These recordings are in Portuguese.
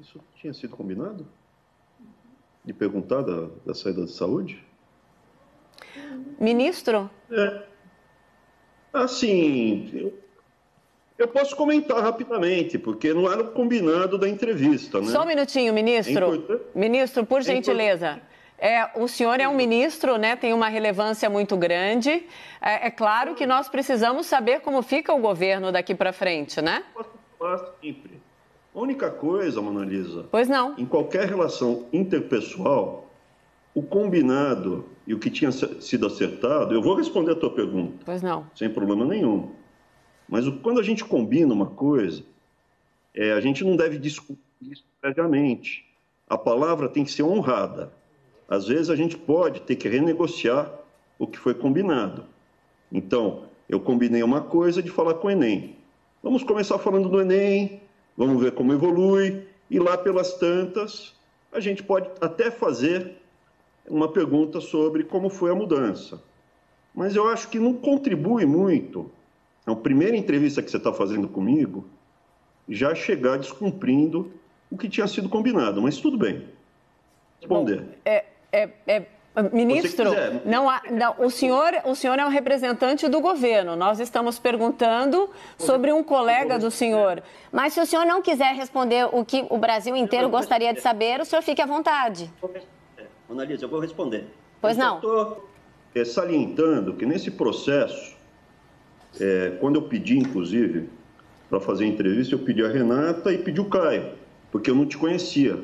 Isso tinha sido combinado? De perguntar da, da saída de saúde? Ministro? É. Assim, eu, eu posso comentar rapidamente, porque não era o combinado da entrevista, né? Só um minutinho, ministro. É ministro, por gentileza. É, o senhor é um ministro, né? Tem uma relevância muito grande. É, é claro que nós precisamos saber como fica o governo daqui para frente, né? Posso falar sempre. A única coisa, Mona Lisa. Pois não. Em qualquer relação interpessoal, o combinado e o que tinha sido acertado, eu vou responder a tua pergunta. Pois não. Sem problema nenhum. Mas quando a gente combina uma coisa, é, a gente não deve discutir isso previamente. A palavra tem que ser honrada. Às vezes a gente pode ter que renegociar o que foi combinado. Então, eu combinei uma coisa de falar com o Enem. Vamos começar falando do Enem, vamos ver como evolui, e lá pelas tantas, a gente pode até fazer uma pergunta sobre como foi a mudança. Mas eu acho que não contribui muito a primeira entrevista que você está fazendo comigo já chegar descumprindo o que tinha sido combinado. Mas tudo bem. Responder. Bom, é, é, é Ministro, não há, não, o, senhor, o senhor é um representante do governo. Nós estamos perguntando sobre um colega do senhor. Mas se o senhor não quiser responder o que o Brasil inteiro gostaria de saber, o senhor fique à vontade. Analisa, eu vou responder. Pois eu não. Estou é, salientando que nesse processo, é, quando eu pedi, inclusive, para fazer a entrevista, eu pedi a Renata e pedi o Caio, porque eu não te conhecia.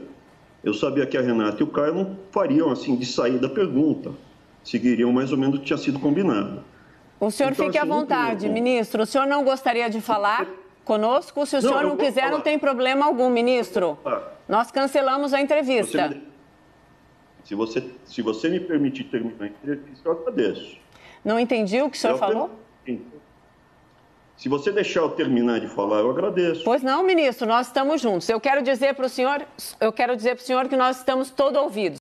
Eu sabia que a Renata e o Caio não fariam assim de sair da pergunta, seguiriam mais ou menos o que tinha sido combinado. O senhor então, fique assim, à vontade, ministro. O senhor não gostaria de falar conosco? Se o não, senhor não quiser, falar. não tem problema algum, ministro. Nós cancelamos a entrevista. Você se você, se você me permitir terminar a entrevista, eu agradeço. Não entendi o que o senhor eu falou? Se você deixar eu terminar de falar, eu agradeço. Pois não, ministro, nós estamos juntos. Eu quero dizer para o senhor, eu quero dizer para o senhor que nós estamos todo ouvidos.